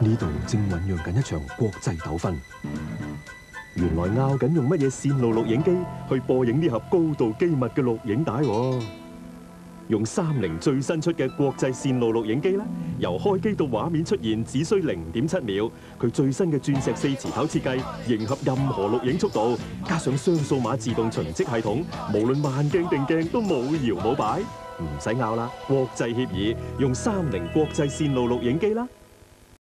呢度正酝酿紧一场国际纠纷。原来拗紧用乜嘢线路录影机去播影呢盒高度机密嘅录影带用三菱最新出嘅国际线路录影机啦由开机到画面出现只需零点七秒。佢最新嘅钻石四磁口设计迎合任何录影速度加上双数码自动循迹系统无论慢镜定镜都冇摇冇摆。唔使拗啦国际协议用三菱国际线路录影机啦。